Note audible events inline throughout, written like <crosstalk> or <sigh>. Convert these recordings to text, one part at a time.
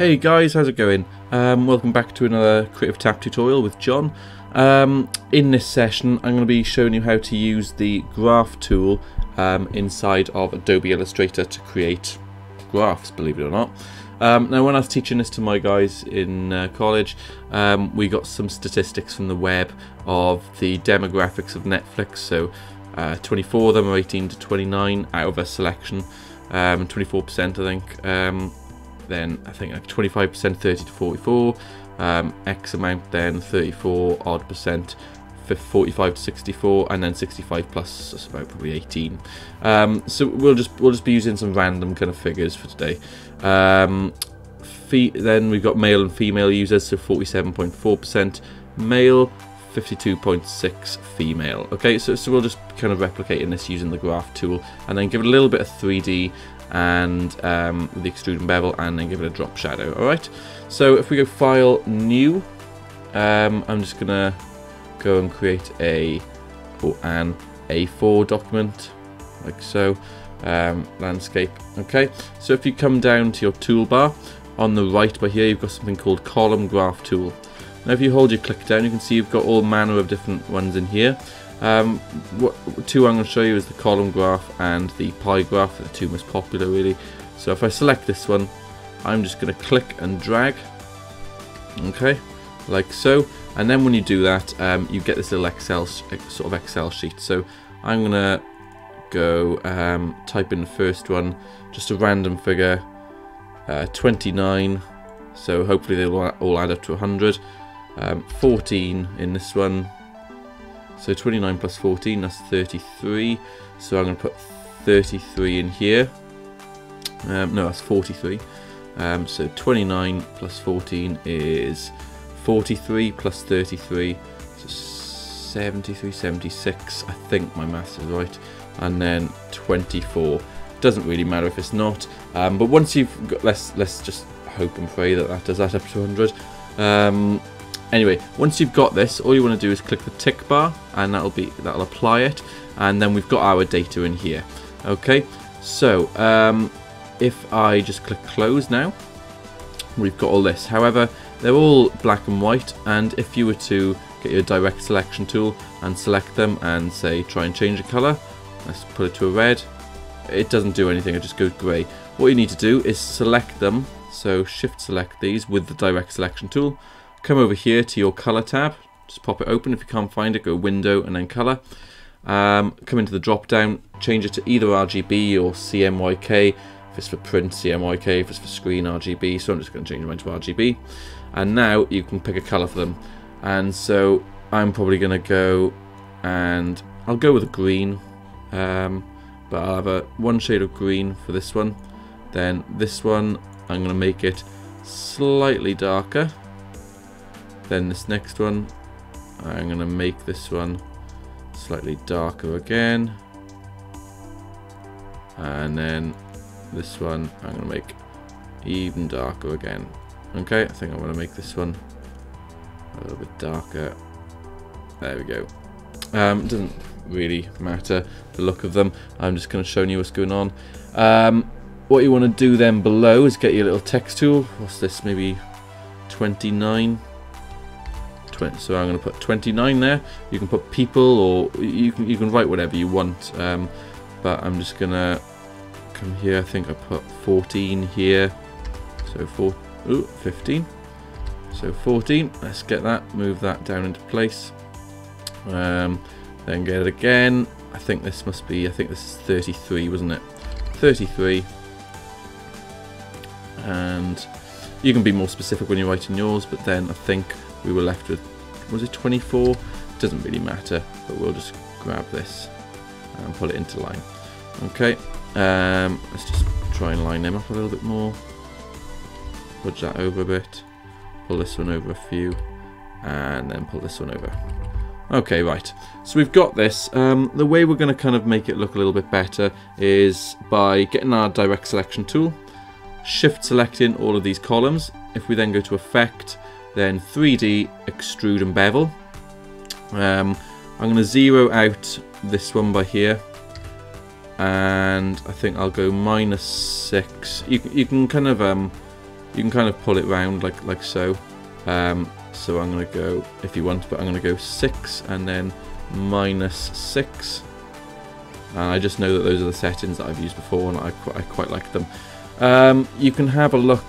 Hey guys, how's it going? Um, welcome back to another Creative Tap tutorial with John. Um, in this session I'm going to be showing you how to use the graph tool um, inside of Adobe Illustrator to create graphs, believe it or not. Um, now when I was teaching this to my guys in uh, college, um, we got some statistics from the web of the demographics of Netflix, so uh, 24 of them are 18 to 29 out of a selection, 24% um, I think, then I think like 25% 30 to 44, um, X amount then 34 odd percent for 45 to 64 and then 65 plus that's about probably 18 um, so we'll just we'll just be using some random kind of figures for today. Um, then we've got male and female users so 47.4% male 52.6 female. Okay so, so we'll just kind of replicate in this using the graph tool and then give it a little bit of 3d and um, the extrude and bevel and then give it a drop shadow alright so if we go file new um, I'm just gonna go and create a or an A4 document like so um, landscape okay? So if you come down to your toolbar on the right by here you've got something called column graph tool now if you hold your click down you can see you've got all manner of different ones in here um, what two I'm going to show you is the column graph and the pie graph, the two most popular really. So if I select this one, I'm just going to click and drag, okay, like so. And then when you do that, um, you get this little Excel sort of Excel sheet. So I'm going to go um, type in the first one, just a random figure, uh, 29. So hopefully they'll all add up to 100. Um, 14 in this one, so 29 plus 14, that's 33. So I'm going to put 33 in here. Um, no, that's 43. Um, so 29 plus 14 is 43 plus 33. So 73, 76. I think my maths is right. And then 24. Doesn't really matter if it's not. Um, but once you've got, let's let's just hope and pray that that does that up to 100. Um, Anyway, once you've got this, all you want to do is click the tick bar and that'll be that'll apply it and then we've got our data in here. Okay, so um, if I just click close now, we've got all this. However, they're all black and white and if you were to get your direct selection tool and select them and say try and change the color, let's put it to a red, it doesn't do anything, it just goes grey. What you need to do is select them, so shift select these with the direct selection tool come over here to your color tab. Just pop it open if you can't find it. Go window and then color. Um, come into the drop down. Change it to either RGB or CMYK if it's for print CMYK if it's for screen RGB so I'm just going to change mine to RGB and now you can pick a color for them. And so I'm probably going to go and I'll go with a green. Um, but I'll have a one shade of green for this one. Then this one I'm going to make it slightly darker then this next one, I'm going to make this one slightly darker again. And then this one I'm going to make even darker again. Okay, I think I'm going to make this one a little bit darker. There we go. Um, doesn't really matter the look of them. I'm just going to show you what's going on. Um, what you want to do then below is get your little text tool. What's this? Maybe 29 so I'm going to put 29 there. You can put people or you can you can write whatever you want. Um, but I'm just going to come here. I think I put 14 here. So 4, ooh, 15. So 14. Let's get that. Move that down into place. Um, then get it again. I think this must be. I think this is 33, wasn't it? 33. And you can be more specific when you're writing yours, but then I think we were left with, was it 24? Doesn't really matter, but we'll just grab this and pull it into line. Okay, um, let's just try and line them up a little bit more. Pudge that over a bit, pull this one over a few, and then pull this one over. Okay, right. So we've got this. Um, the way we're going to kind of make it look a little bit better is by getting our direct selection tool, shift selecting all of these columns. If we then go to effect, then 3D extrude and bevel. Um, I'm going to zero out this one by here and I think I'll go minus 6. You, you can kind of um, you can kind of pull it round like like so. Um, so I'm going to go, if you want, but I'm going to go 6 and then minus 6. And I just know that those are the settings that I've used before and I, qu I quite like them. Um, you can have a look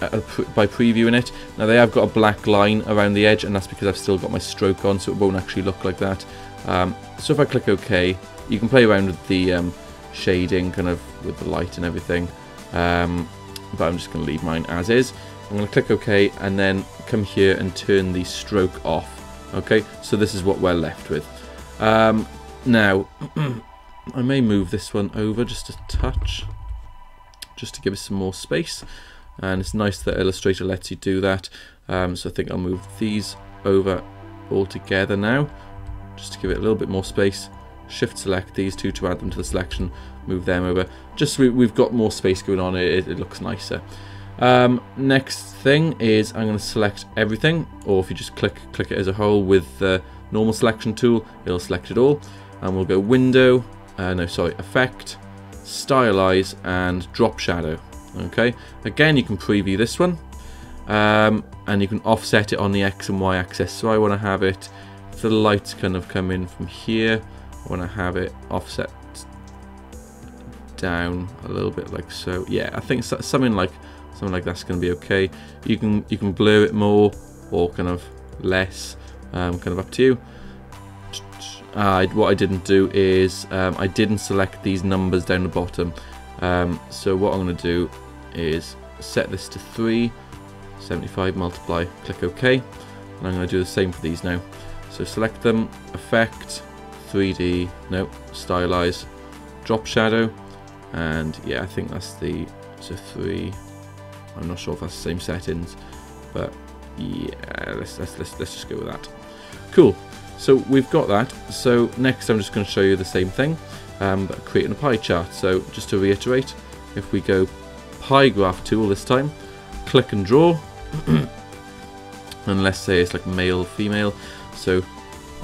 by previewing it. Now they have got a black line around the edge and that's because I've still got my stroke on so it won't actually look like that. Um, so if I click OK, you can play around with the um, shading kind of with the light and everything. Um, but I'm just going to leave mine as is. I'm going to click OK and then come here and turn the stroke off. Okay, so this is what we're left with. Um, now, <clears throat> I may move this one over just a touch, just to give us some more space. And it's nice that Illustrator lets you do that. Um, so I think I'll move these over all together now, just to give it a little bit more space. Shift select these two to add them to the selection, move them over. Just so we, have got more space going on, it, it looks nicer. Um, next thing is I'm going to select everything, or if you just click click it as a whole with the normal selection tool, it'll select it all. And we'll go Window, uh, no sorry, Effect, Stylize, and Drop Shadow. Okay, again you can preview this one, um, and you can offset it on the X and Y axis. So I want to have it, the lights kind of come in from here, I want to have it offset down a little bit like so. Yeah, I think something like something like that's going to be okay. You can you can blur it more or kind of less, um, kind of up to you. Uh, what I didn't do is um, I didn't select these numbers down the bottom. Um, so what I'm going to do is set this to 3, 75 multiply, click OK. And I'm going to do the same for these now. So select them, Effect, 3D, no, Stylize, Drop Shadow, and yeah, I think that's the, so 3, I'm not sure if that's the same settings, but yeah, let's, let's, let's, let's just go with that. Cool. So we've got that. So next I'm just going to show you the same thing, um, but creating a pie chart. So just to reiterate, if we go pie graph tool this time, click and draw, <clears throat> and let's say it's like male, female. So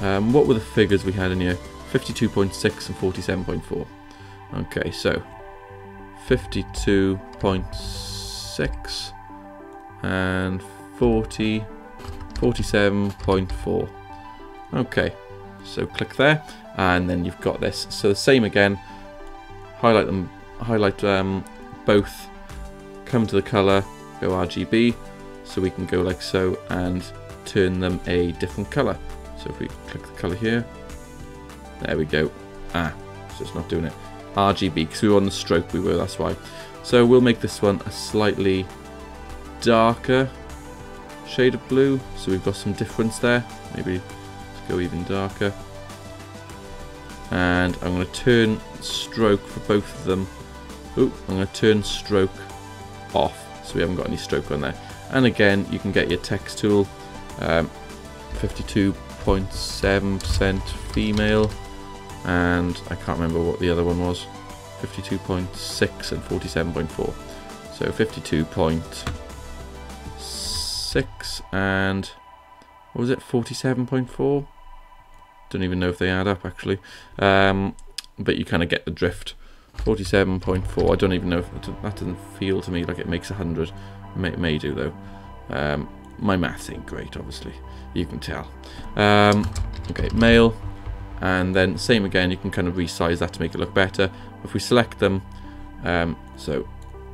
um, what were the figures we had in here? 52.6 and 47.4. Okay, so 52.6 and 40 47.4 okay so click there and then you've got this so the same again highlight them highlight um, both come to the color go RGB so we can go like so and turn them a different color so if we click the color here there we go ah so it's not doing it RGB because we were on the stroke we were that's why so we'll make this one a slightly darker shade of blue. So we've got some difference there. Maybe let's go even darker. And I'm going to turn stroke for both of them. Ooh, I'm going to turn stroke off. So we haven't got any stroke on there. And again, you can get your text tool. 52.7% um, female. And I can't remember what the other one was. 52.6 and 47.4. So 52.6 and what was it? 47.4. Don't even know if they add up actually. Um, but you kind of get the drift. 47.4. I don't even know if that doesn't feel to me like it makes 100. May, may do though. Um, my maths ain't great, obviously. You can tell. Um, okay, male. And then same again, you can kind of resize that to make it look better. If we select them, um, so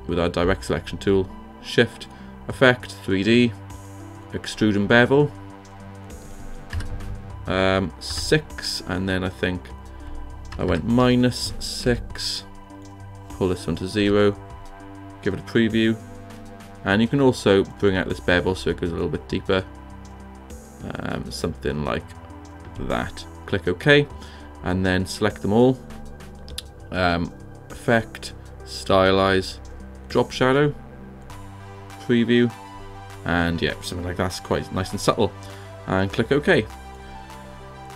with our direct selection tool, Shift, Effect, 3D, Extrude and Bevel, um, 6, and then I think I went minus 6, pull this one to 0, give it a preview, and you can also bring out this bevel so it goes a little bit deeper, um, something like that. Click OK, and then select them all, um, effect, stylize, drop shadow, preview, and yeah, something like that's quite nice and subtle. And click OK.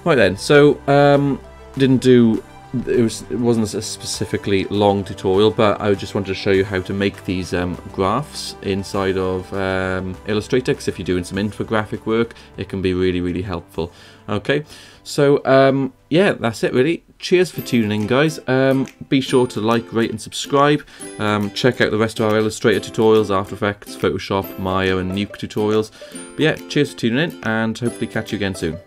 Right then, so um, didn't do it was it wasn't a specifically long tutorial, but I just wanted to show you how to make these um, graphs inside of um, Illustrator. Because if you're doing some infographic work, it can be really really helpful. Okay, so um, yeah, that's it really cheers for tuning in, guys. Um, be sure to like, rate, and subscribe. Um, check out the rest of our Illustrator tutorials, After Effects, Photoshop, Maya, and Nuke tutorials. But yeah, cheers for tuning in, and hopefully catch you again soon.